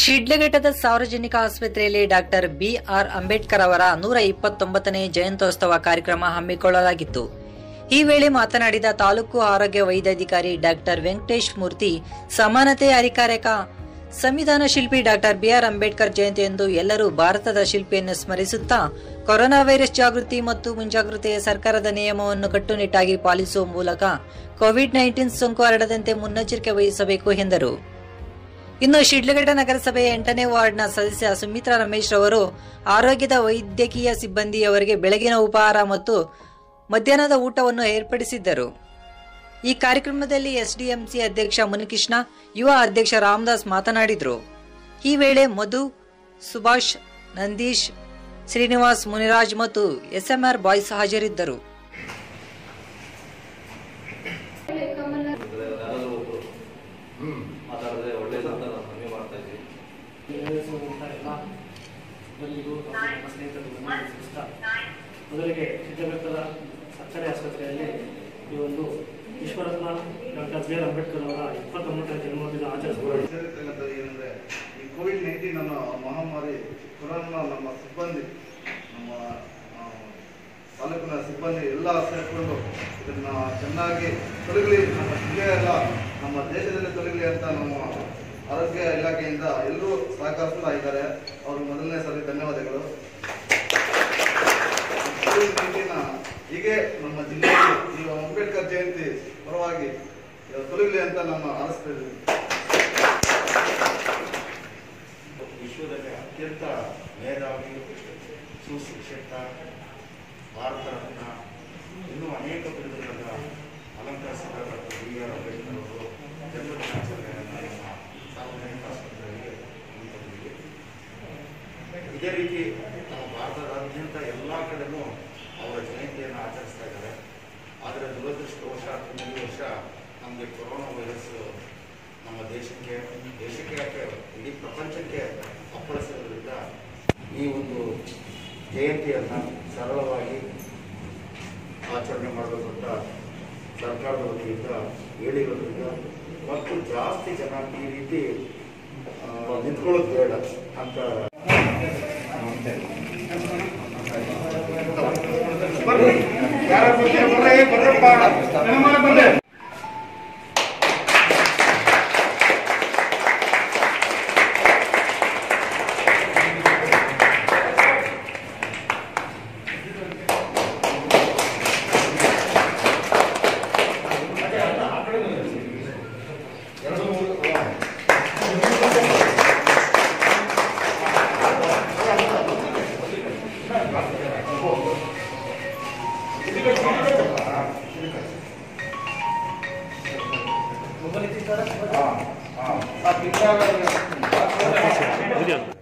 ಶಿಡ್ಲಘಟ್ಟದ ಸಾರ್ವಜನಿಕ ಆಸ್ಪತ್ರೆಯಲ್ಲಿ doctor B R Ambedkar ಅವರ ನೂರ ಇಪ್ಪತ್ತೊಂಬತ್ತನೇ ಜಯಂತ್ಯೋತ್ಸವ ಕಾರ್ಯಕ್ರಮ ಹಮ್ಮಿಕೊಳ್ಳಲಾಗಿತ್ತು. ಈ ವೇಳೆ ಮಾತನಾಡಿದ ತಾಲೂಕು ಆರೋಗ್ಯ ವೈದ್ಯಾಧಿಕಾರಿ ಡಾಕ್ಟರ್ ವೆಂಕಟೇಶ್ ಮೂರ್ತಿ, ಸಮಾನತೆ ಅಧಿಕಾರಕ ಸಂವಿಧಾನ ಶಿಲ್ಪಿ ಡಾಕ್ಟರ್ ಬಿಆರ್ ಅಂಬೇಡ್ಕರ್ ಜಯಂತಿಯಂದು ಎಲ್ಲರೂ ಭಾರತದ ಶಿಲ್ಪಿಯನ್ನು ಸ್ಮರಿಸುತ್ತಾ, ಕೊರೋನಾ ವೈರಸ್ ಜಾಗೃತಿ ಮತ್ತು ಮುಂಜಾಗ್ರತೆಯ ಸರ್ಕಾರದ ನಿಯಮವನ್ನು ಕಟ್ಟುನಿಟ್ಟಾಗಿ ಪಾಲಿಸುವ ಮೂಲಕ ಕೋವಿಡ್ ನೈನ್ಟೀನ್ ಸೋಂಕು ಹರಡದಂತೆ ಮುನ್ನೆಚ್ಚರಿಕೆ ವಹಿಸಬೇಕು ಎಂದರು. ಇನ್ನು ಶಿಡ್ಲಘಟ್ಟ ನಗರಸಭೆಯ ಎಂಟನೇ ವಾರ್ಡ್ನ ಸದಸ್ಯ ಸುಮಿತ್ರಾ ರಮೇಶ್ ರವರು ಆರೋಗ್ಯದ ವೈದ್ಯಕೀಯ ಸಿಬ್ಬಂದಿಯವರಿಗೆ ಬೆಳಗಿನ ಉಪಹಾರ ಮತ್ತು ಮಧ್ಯಾಹ್ನದ ಊಟವನ್ನು ಏರ್ಪಡಿಸಿದ್ದರು. ಈ ಕಾರ್ಯಕ್ರಮದಲ್ಲಿ ಎಸ್ಡಿಎಂಸಿ ಅಧ್ಯಕ್ಷ ಮುನಿಕೃಷ್ಣ, ಯುವ ಅಧ್ಯಕ್ಷ ರಾಮದಾಸ್ ಮಾತನಾಡಿದರು. ಈ ವೇಳೆ ಮಧು, ಸುಭಾಷ್, ನಂದೀಶ್, ಶ್ರೀನಿವಾಸ್ ಮುನಿರಾಜ್ ಮತ್ತು ಎಸ್ಎಂಆರ್ ಬಾಯ್ಸ್ ಹಾಜರಿದ್ದರು. ಮಾತಾಡಿದ್ರೆ ಅಂತ ನಾನು ಮನವಿ ಮಾಡ್ತಾ ಇದ್ದೀನಿ ಎಲ್ಲರಿಗೂ ನಮ್ಮ ಸ್ನೇಹಿತರು ತಿಳಿಸ್ತಾ ಮೊದಲಿಗೆ ಸಿದ್ಧಘಟ್ಟದ ಸರ್ಕಾರಿ ಆಸ್ಪತ್ರೆಯಲ್ಲಿ ಈ ಒಂದು ವಿಶ್ವರತ್ನ ಡಾಕ್ಟರ್ ಬಿ ಆರ್ ಅಂಬೇಡ್ಕರ್ ಅವರ ಇಪ್ಪತ್ತೊಂಬತ್ತನೇ ಜನ್ಮದಿನ ಆಚರಿಸಬಹುದು. ಏನಂದರೆ ಈ ಕೋವಿಡ್ ನೈನ್ಟೀನ್ ಅನ್ನೋ ಮಹಾಮಾರಿ ಕೊರೋನಾ ನಮ್ಮ ಸಿಬ್ಬಂದಿ ನಮ್ಮ ತಾಲೂಕಿನ ಸಿಬ್ಬಂದಿ ಎಲ್ಲ ಸೇರಿಕೊಂಡು ಇದನ್ನ ಚೆನ್ನಾಗಿ ತೊಲಗಲಿ ನಮ್ಮ ಜಿಲ್ಲೆ ಎಲ್ಲ, ನಮ್ಮ ದೇಶದಲ್ಲಿ ತೊಲಗಲಿ ಅಂತ ನಮ್ಮ ಆರೋಗ್ಯ ಇಲಾಖೆಯಿಂದ ಎಲ್ಲರೂ ಸಹಕರಿಸ್ತಾ ಇದ್ದಾರೆ. ಅವ್ರಿಗೆ ಮೊದಲನೇ ಸಾರಿ ಧನ್ಯವಾದಗಳು. ಹೀಗೆ ನಮ್ಮ ಜಿಲ್ಲೆಯಲ್ಲಿ ಈಗ ಅಂಬೇಡ್ಕರ್ ಜಯಂತಿ ಪರವಾಗಿ ತೊಲಗಲಿ ಅಂತ ನಮ್ಮ ಆರಿಸ್ತಾ ಇದ್ದೀನಿ ವಿಶ್ವದಲ್ಲಿ ಅತ್ಯಂತ ಮೇಧಾವಿ, ಸುಶಿಕ್ಷಿತ ಭಾರತ ರತ್ನ ಇನ್ನೂ ಅನೇಕ ಬಿರುದುಗಳನ್ನು ಅಲಂಕರಿಸಿದ ಬಿ ಆರ್ ಅಂಬೇಡ್ಕರ್ ಅವರು ಜನ್ಮದಿನಾಚರಣೆಯನ್ನು ನಮ್ಮ ಸಾರ್ವಜನಿಕ ಆಸ್ಪತ್ರೆಯಲ್ಲಿ ಹಮ್ಮಿಕೊಂಡಿದ್ದೀವಿ ಇದೇ ರೀತಿ ನಮ್ಮ ಭಾರತದಾದ್ಯಂತ ಎಲ್ಲ ಕಡೆನೂ ಅವರ ಜಯಂತಿಯನ್ನು ಆಚರಿಸ್ತಾ ಇದ್ದಾರೆ. ಆದರೆ ದುರದೃಷ್ಟವಶಾತ್ ಹದಿನೈದು ವರ್ಷ ನಮಗೆ ಕೊರೋನಾ ವೈರಸ್ ನಮ್ಮ ದೇಶಕ್ಕೆ ದೇಶಕ್ಕೆ ಯಾಕೆ, ಇಡೀ ಪ್ರಪಂಚಕ್ಕೆ ಅಪ್ಪಳಿಸಿರೋದ್ರಿಂದ ಈ ಒಂದು ಜಯಂತಿಯನ್ನು ಸರಳವಾಗಿ ಆಚರಣೆ ಮಾಡಬೇಕು ಅಂತ ಸರ್ಕಾರದ ವತಿಯಿಂದ ಹೇಳಿರೋದ್ರಿಂದ ಮತ್ತು ಜಾಸ್ತಿ ಜನ ಈ ರೀತಿ ನಿಂತ್ಕೊಳ್ಳೋದು ಬೇಡ ಅಂತ 啊啊啊明天那个事